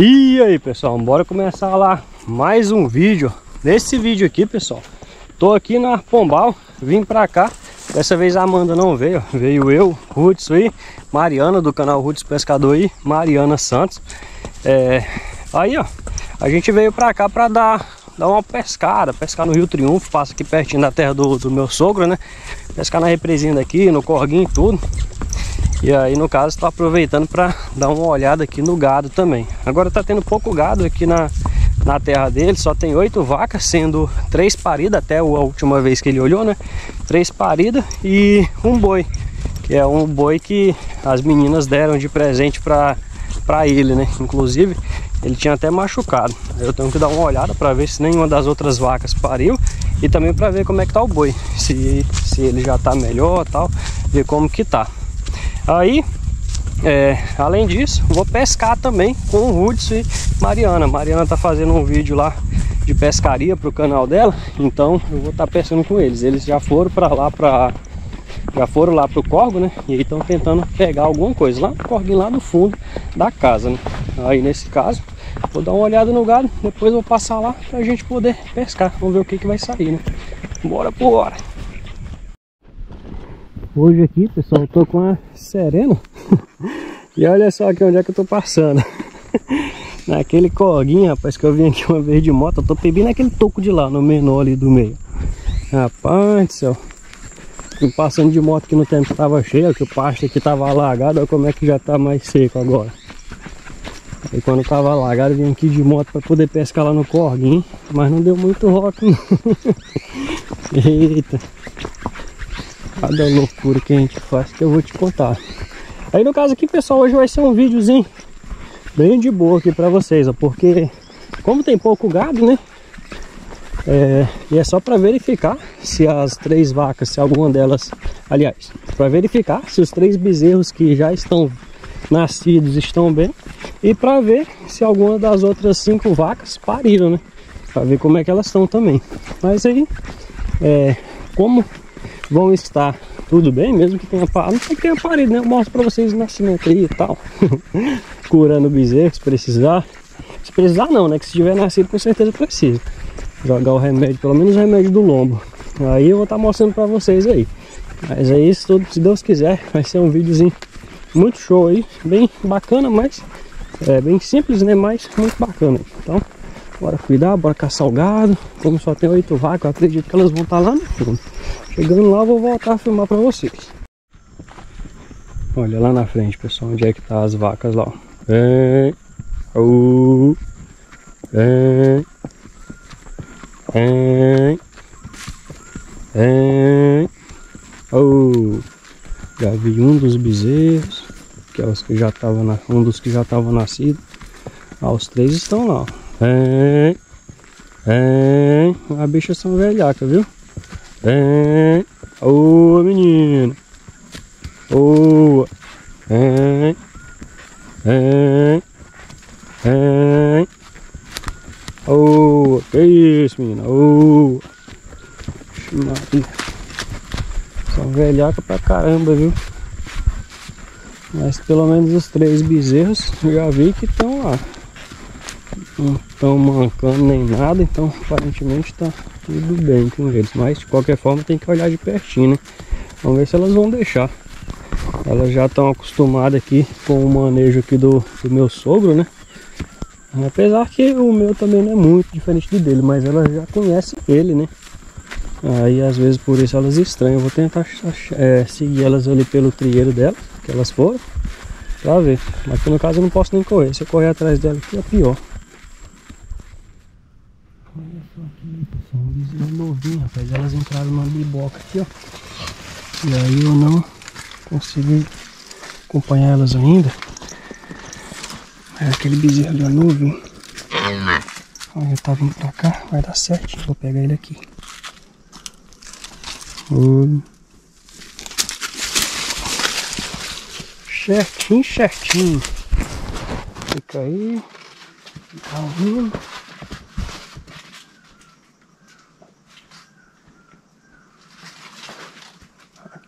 E aí pessoal, bora começar lá mais um vídeo. Nesse vídeo aqui pessoal Tô aqui na Pombal, vim pra cá. Dessa vez a Amanda não veio Veio eu, Rudson e Mariana do canal Rudson Pescador e Mariana Santos. É, Aí ó, a gente veio pra cá pra dar, dar uma pescada Pescar no Rio Triunfo, passa aqui pertinho da terra do, do meu sogro né? Pescar na represinha daqui, no corguinho e tudo e aí no caso estou aproveitando para dar uma olhada aqui no gado também. Agora está tendo pouco gado aqui na, na terra dele, só tem oito vacas, sendo três paridas até a última vez que ele olhou, né? Três paridas e um boi, que é um boi que as meninas deram de presente para para ele, né? Inclusive, ele tinha até machucado. Eu tenho que dar uma olhada para ver se nenhuma das outras vacas pariu e também para ver como é que tá o boi, se, se ele já tá melhor, tal, ver como que tá. Aí, é, além disso, vou pescar também com o Hudson e Mariana. Mariana tá fazendo um vídeo lá de pescaria pro canal dela, então eu vou estar tá pescando com eles. Eles já foram para lá para já foram lá pro corgo, né? E aí estão tentando pegar alguma coisa lá no corguinho lá no fundo da casa, né? Aí nesse caso, vou dar uma olhada no gado, depois vou passar lá pra gente poder pescar. Vamos ver o que que vai sair, né? Bora, bora! Hoje aqui, pessoal, tô com a Serena. e olha só aqui onde é que eu tô passando. Naquele corguinho, rapaz, que eu vim aqui uma vez de moto. Eu tô bem naquele toco de lá, no menor ali do meio. Rapaz do céu. Fui passando de moto que no tempo tava cheio, que o pasto aqui tava alagado. Olha como é que já tá mais seco agora. Aí quando tava alagado, vim aqui de moto para poder pescar lá no corguinho. Mas não deu muito rock. Eita. Cada loucura que a gente faz que eu vou te contar. Aí no caso aqui, pessoal, hoje vai ser um videozinho bem de boa aqui pra vocês, ó, porque como tem pouco gado, né? É, e é só para verificar se as três vacas, se alguma delas, aliás, para verificar se os três bezerros que já estão nascidos estão bem e para ver se alguma das outras cinco vacas pariram, né? Para ver como é que elas estão também. Mas aí, é, como vão estar tudo bem, mesmo que tenha parido. Não tenha parido, né? Eu mostro pra vocês o nascimento aí e tal. Curando bezerro, se precisar. Se precisar não, né? Que se tiver nascido, com certeza precisa. Jogar o remédio, pelo menos o remédio do lombo. Aí eu vou estar tá mostrando pra vocês aí. Mas é isso tudo, se Deus quiser, vai ser um videozinho muito show aí. Bem bacana, mas é bem simples, né? Mas muito bacana. Então, bora cuidar, bora caçar o gado. Como só tem oito vacas, eu acredito que elas vão estar tá lá no fundo. Chegando lá, vou voltar a filmar para vocês. Olha lá na frente, pessoal, onde é que tá as vacas lá. Vem, vem, vem, vem. Já vi um dos bezerros, que é que já estavam um dos que já estavam nascidos. Ah, os três estão lá, ó. Vem, vem, a bicha são velhaca, viu? Vem. Ô, menino. Boa. Vem. Vem. Vem. Ô, que isso, menina. Ô. Maria. São velhaca pra caramba, viu? Mas pelo menos os três bezerros já vi que estão lá. Não estão mancando nem nada, então aparentemente tá tudo bem com eles. Mas de qualquer forma tem que olhar de pertinho, né? Vamos ver se elas vão deixar. Elas já estão acostumadas aqui com o manejo aqui do, do meu sogro, né? Apesar que o meu também não é muito diferente do dele, mas elas já conhecem ele, né? Aí às vezes por isso elas estranham. Eu vou tentar é, seguir elas ali pelo trieiro delas, que elas foram, pra ver. Mas no caso eu não posso nem correr. Se eu correr atrás dela aqui é pior. Olha só pessoal, um bezerro novinho, rapaz. Elas entraram numa biboca aqui, ó. E aí eu não consegui acompanhar elas ainda. É aquele bezerro ali, ó, novinho. Olha, tá vindo pra cá, vai dar certo. Vou pegar ele aqui. Olha. Certinho, certinho. Fica aí. Calminho.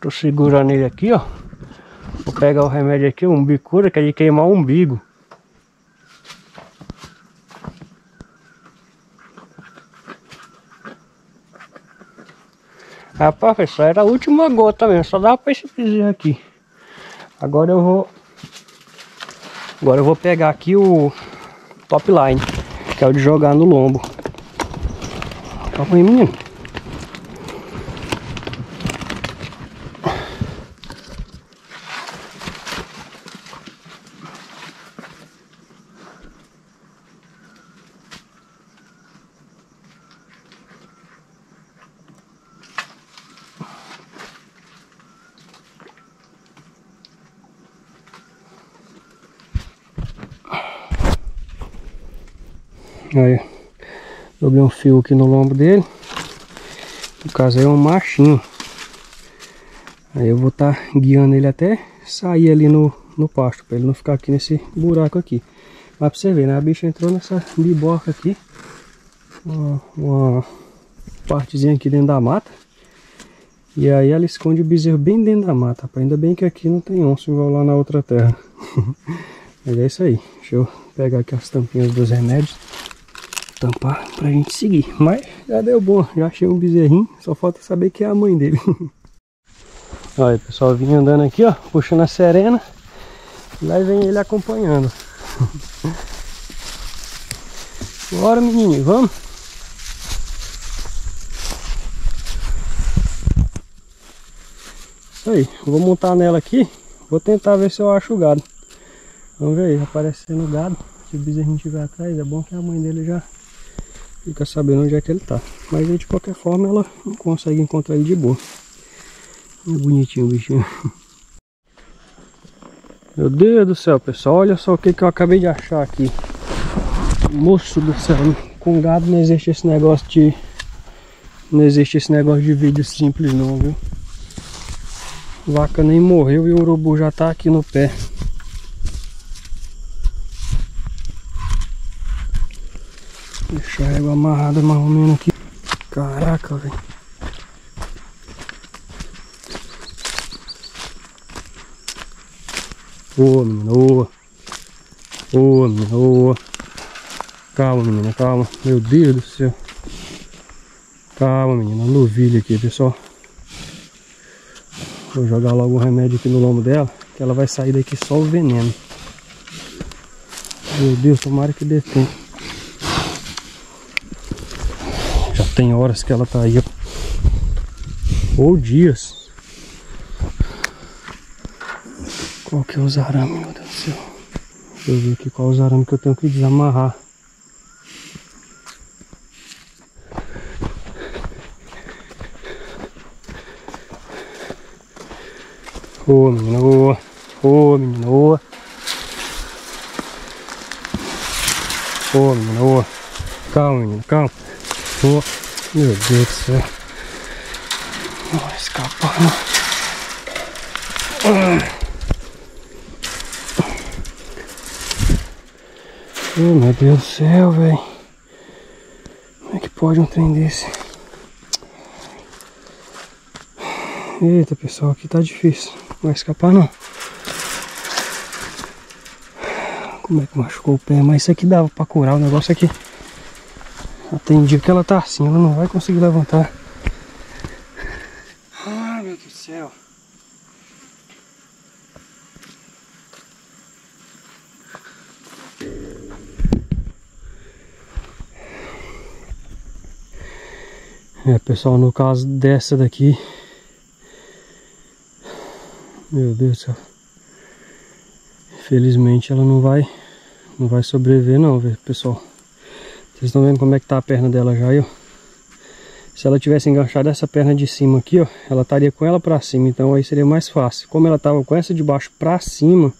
Tô segurando ele aqui, ó. Vou pegar o remédio aqui, o umbicura, que é de queimar o umbigo. Ah, Rapaz, pessoal, era a última gota mesmo, só dava pra esse pizinho aqui. Agora eu vou... Agora eu vou pegar aqui o top line, que é o de jogar no lombo. Tá Calma aí, menino. Aí, joguei um fio aqui no lombo dele. No caso aí é um machinho. Aí eu vou estar tá guiando ele até sair ali no, no pasto, para ele não ficar aqui nesse buraco aqui. Mas pra você ver, né? A bicha entrou nessa biboca aqui. Uma, uma partezinha aqui dentro da mata. E aí ela esconde o bezerro bem dentro da mata. Ainda bem que aqui não tem onça igual lá na outra terra. Mas é isso aí. Deixa eu pegar aqui as tampinhas dos remédios tampar pra gente seguir. Mas já deu bom, já achei um bezerrinho, só falta saber que é a mãe dele. Olha, pessoal, vim andando aqui, ó, puxando a serena. E lá vem ele acompanhando. Bora, menino, vamos? Isso aí, vou montar nela aqui. Vou tentar ver se eu acho o gado. Vamos ver aí, aparecendo o gado. Se o bezerrinho estiver atrás, é bom que a mãe dele já fica sabendo onde é que ele tá. Mas aí, de qualquer forma ela consegue encontrar ele de boa. É bonitinho o bichinho. Meu Deus do céu, pessoal, olha só o que, que eu acabei de achar aqui. Moço do céu, com gado não existe esse negócio de... Não existe esse negócio de vídeo simples não, viu? Vaca nem morreu e o urubu já tá aqui no pé. Deixa a régua amarrada mais ou menos aqui. Caraca, velho. Boa, menina, boa. Boa, menina, boa. Calma, menina, calma. Meu Deus do céu. Calma, menina. Novilha aqui, pessoal. Vou jogar logo o remédio aqui no lombo dela. Que ela vai sair daqui só o veneno. Meu Deus, tomara que dê tempo. Tem horas que ela tá aí, Ou dias. Qual que é os arames, meu Deus do céu. Deixa eu ver aqui qual os arames que eu tenho que desamarrar. Ô oh, menina. Ô oh. Ô oh, menina, boa. Calma, menina, calma. Ô. Meu Deus do céu. Não escapar. Oh, meu Deus do céu, velho. Como é que pode um trem desse? Eita, pessoal, aqui tá difícil. Não vai escapar, não. Como é que machucou o pé? Mas isso aqui dava pra curar o negócio aqui. Atendi que ela tá assim, ela não vai conseguir levantar. Ai meu Deus do céu. É pessoal, no caso dessa daqui Meu Deus do céu Infelizmente ela não vai Não vai sobreviver não, pessoal vocês estão vendo como é que tá a perna dela já, ó. Se ela tivesse enganchado essa perna de cima aqui, ó, ela estaria com ela pra cima, então aí seria mais fácil. Como ela tava com essa de baixo pra cima,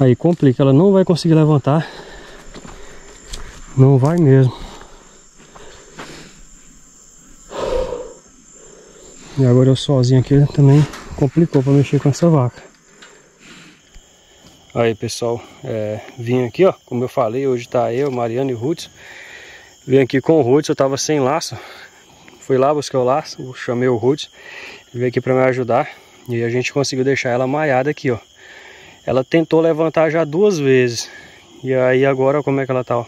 aí complica, ela não vai conseguir levantar. Não vai mesmo. E agora eu sozinho aqui também complicou para mexer com essa vaca. Aí pessoal, é, vim aqui ó, como eu falei, hoje tá eu, Mariana e Ruth. Vim aqui com o Ruth, eu tava sem laço. Fui lá buscar o laço, chamei o Ruth, veio aqui para me ajudar. E a gente conseguiu deixar ela maiada aqui ó. Ela tentou levantar já duas vezes. E aí agora como é que ela tá ó.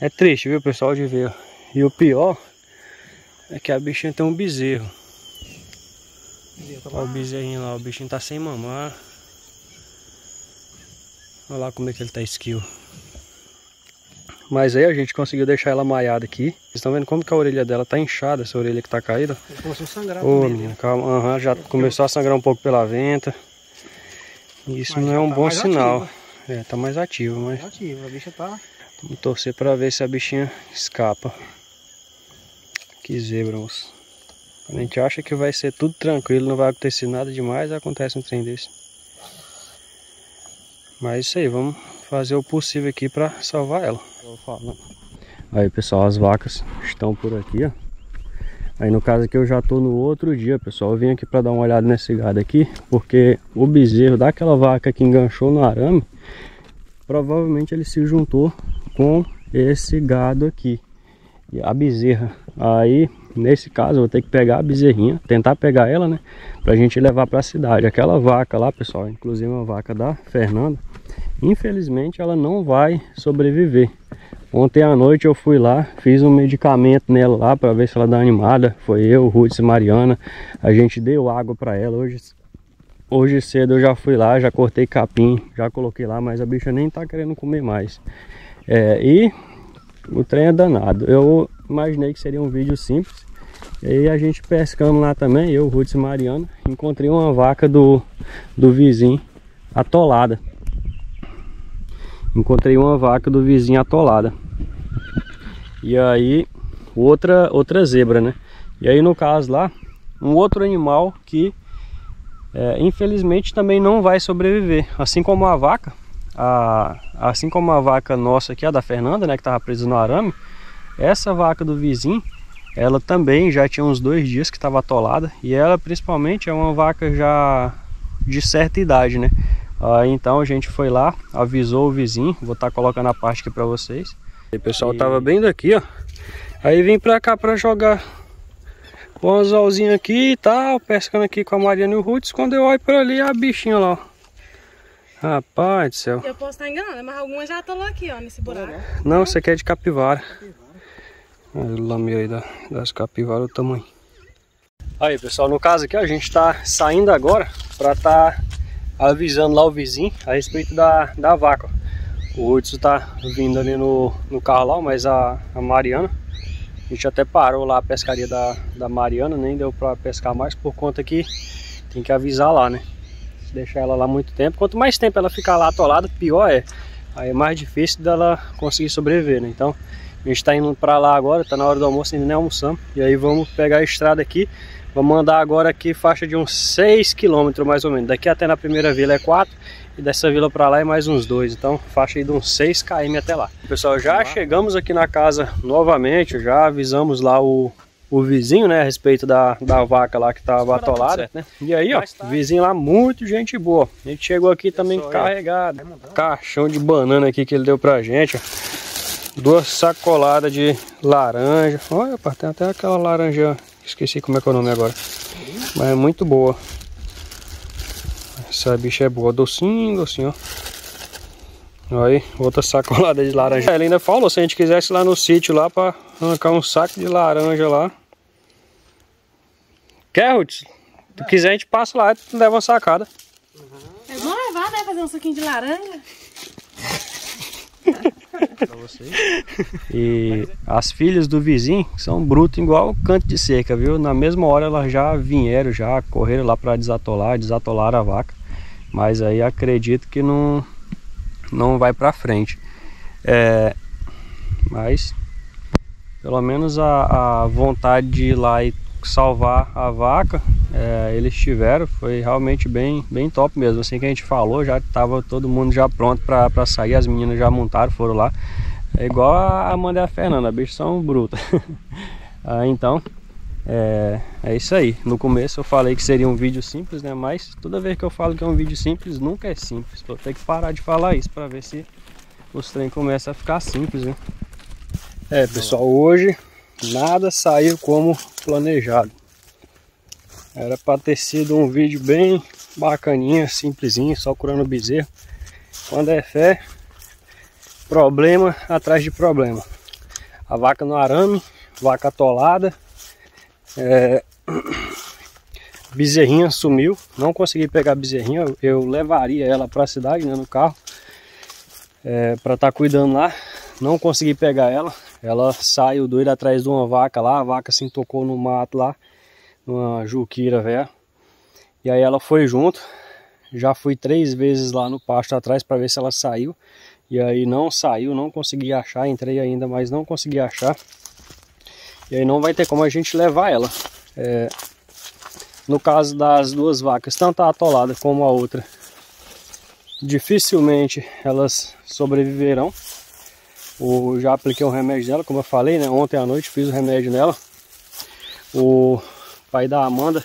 É triste viu pessoal de ver ó. E o pior É que a bichinha tem um bezerro. Olha o bezerrinho lá, o bichinho tá sem mamar. Olha lá como é que ele tá esquio. Mas aí a gente conseguiu deixar ela maiada aqui. Vocês estão vendo como que a orelha dela tá inchada, essa orelha que tá caída? Começou a sangrar Ô, menina, calma. Uhum, já começou a sangrar um pouco pela venta. Isso Mas não é um tá bom sinal. ativa. É, tá mais ativo, mas Ativa, a bicha tá. vamos torcer pra ver se a bichinha escapa. Que zebra, moço. Quando a gente acha que vai ser tudo tranquilo, não vai acontecer nada demais, acontece um trem desse. Mas isso aí, vamos fazer o possível aqui pra salvar ela. Aí pessoal, as vacas estão por aqui, ó. Aí no caso aqui eu já tô no outro dia, pessoal. Eu vim aqui pra dar uma olhada nesse gado aqui, porque o bezerro daquela vaca que enganchou no arame, provavelmente ele se juntou com esse gado aqui. E a bezerra. Aí, nesse caso, eu vou ter que pegar a bezerrinha, tentar pegar ela, né? Pra gente levar pra cidade. Aquela vaca lá, pessoal, inclusive uma vaca da Fernanda, infelizmente ela não vai sobreviver. Ontem à noite eu fui lá, fiz um medicamento nela lá para ver se ela dá animada. Foi eu, Ruth e Mariana. A gente deu água para ela. Hoje, hoje cedo eu já fui lá, já cortei capim, já coloquei lá, mas a bicha nem tá querendo comer mais. É, e o trem é danado. Eu imaginei que seria um vídeo simples. E aí a gente pescando lá também, eu, Ruth e Mariana. Encontrei uma vaca do, do vizinho atolada. Encontrei uma vaca do vizinho atolada. E aí, outra, outra zebra, né? E aí, no caso lá, um outro animal que é, infelizmente também não vai sobreviver. Assim como a vaca, a, assim como a vaca nossa aqui, a da Fernanda, né? Que estava presa no arame. Essa vaca do vizinho, ela também já tinha uns dois dias que estava atolada. E ela principalmente é uma vaca já de certa idade, né? Ah, então a gente foi lá, avisou o vizinho, vou estar tá colocando a parte aqui para vocês. O pessoal e... tava bem daqui, ó. Aí vim pra cá pra jogar o anzolzinho aqui e tal, pescando aqui com a Mariana e o Roots. Quando eu olho por ali, a bichinha lá, ó. Rapaz do céu. Eu posso estar enganando, mas algumas já estão lá aqui, ó, nesse buraco. Não, você quer é de capivara. Olha o lameiro aí da, das capivaras, o tamanho. Aí, pessoal, no caso aqui, a gente tá saindo agora pra tá avisando lá o vizinho a respeito da, da vaca. O Hudson tá vindo ali no, no carro lá, mas a, a Mariana, a gente até parou lá a pescaria da, da Mariana, nem deu para pescar mais por conta que tem que avisar lá, né? Deixar ela lá muito tempo, quanto mais tempo ela ficar lá atolada, pior é. Aí é mais difícil dela conseguir sobreviver, né? Então a gente tá indo para lá agora, tá na hora do almoço, ainda nem almoçamos. E aí vamos pegar a estrada aqui Vamos andar agora aqui faixa de uns 6 km mais ou menos. Daqui até na primeira vila é 4 e dessa vila para lá é mais uns 2. Então faixa aí de uns 6 km até lá. Pessoal, já chegamos aqui na casa novamente, já avisamos lá o, o vizinho, né, a respeito da, da vaca lá que estava atolada. Né? E aí, ó, tá. vizinho lá, muito gente boa. A gente chegou aqui também carregado. Caixão de banana aqui que ele deu pra gente, ó. Duas sacoladas de laranja. Olha, tem até aquela laranja Esqueci como é que é o nome agora. Mas é muito boa. Essa bicha é boa. Docinho, docinho, ó. Aí, outra sacolada de laranja. Ela ainda falou se a gente quisesse lá no sítio lá pra arrancar um saco de laranja lá. Quer, Ruth? Se tu quiser, a gente passa lá e leva uma sacada. É bom levar, né? Fazer um suquinho de laranja. E as filhas do vizinho são brutas igual canto de cerca, viu? Na mesma hora elas já vieram, já correram lá para desatolar, desatolar a vaca. Mas aí acredito que não, não vai para frente. É, mas pelo menos a, a vontade de ir lá e salvar a vaca, é, eles tiveram, foi realmente bem, bem top mesmo. Assim que a gente falou, já estava todo mundo já pronto para sair, as meninas já montaram, foram lá. É igual a Amanda e a Fernanda, bichos são brutas. ah, então, é, é isso aí. No começo eu falei que seria um vídeo simples, né? Mas toda vez que eu falo que é um vídeo simples, nunca é simples. Vou ter que parar de falar isso para ver se os trem começa a ficar simples, né? É, pessoal, hoje nada saiu como planejado. Era para ter sido um vídeo bem bacaninha, simplesinho, só curando bezerro. Quando é fé, problema atrás de problema. A vaca no arame, vaca atolada É... Bezerrinha sumiu, não consegui pegar bezerrinha, eu levaria ela para a cidade, né, no carro, é, para estar tá cuidando lá. Não consegui pegar ela, ela saiu doida atrás de uma vaca lá, a vaca se tocou no mato lá, numa juquira velha. E aí ela foi junto, já fui três vezes lá no pasto atrás para ver se ela saiu. E aí não saiu, não consegui achar, entrei ainda, mas não consegui achar. E aí não vai ter como a gente levar ela. É, no caso das duas vacas, tanto a atolada como a outra, dificilmente elas sobreviverão. O, já apliquei o remédio dela, como eu falei, né? Ontem à noite fiz o remédio nela. O pai da Amanda,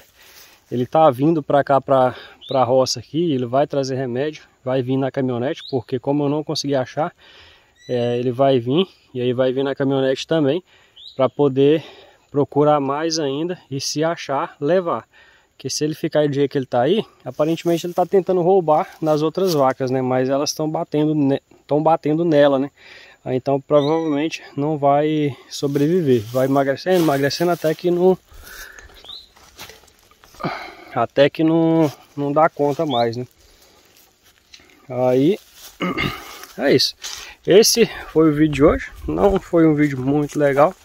ele tá vindo para cá, para a roça aqui, ele vai trazer remédio, vai vir na caminhonete, porque como eu não consegui achar, é, ele vai vir, e aí vai vir na caminhonete também, para poder procurar mais ainda e se achar, levar. Porque se ele ficar do jeito que ele está aí, aparentemente ele está tentando roubar nas outras vacas, né? Mas elas estão batendo, estão batendo nela, né? Aí, então provavelmente não vai sobreviver. Vai emagrecendo, emagrecendo até que não... Até que não, não dá conta mais, né? Aí... É isso. Esse foi o vídeo de hoje. Não foi um vídeo muito legal,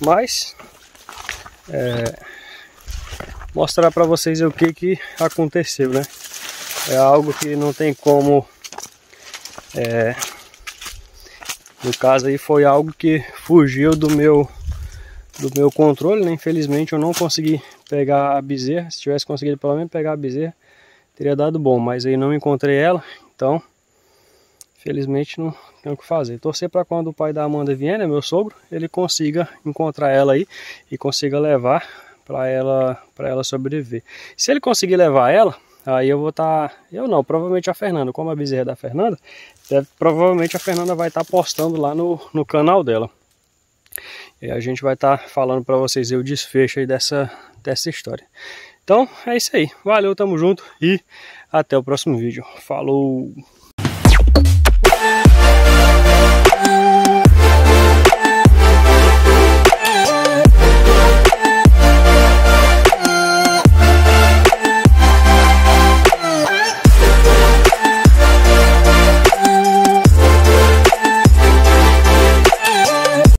mas... É mostrar para vocês o que que aconteceu, né? É algo que não tem como é, no caso aí foi algo que fugiu do meu do meu controle, né? Infelizmente eu não consegui pegar a bezerra. Se tivesse conseguido pelo menos pegar a bezerra, teria dado bom, mas aí não encontrei ela, então infelizmente não tenho o que fazer. Torcer para quando o pai da Amanda vier, né, meu sogro, ele consiga encontrar ela aí e consiga levar para ela, para ela sobreviver. Se ele conseguir levar ela, aí eu vou estar, tá, eu não, provavelmente a Fernanda, como a bezerra da Fernanda, deve, provavelmente a Fernanda vai estar tá postando lá no, no canal dela. E a gente vai estar tá falando para vocês o desfecho aí dessa, dessa história. Então é isso aí. Valeu, tamo junto e até o próximo vídeo. Falou!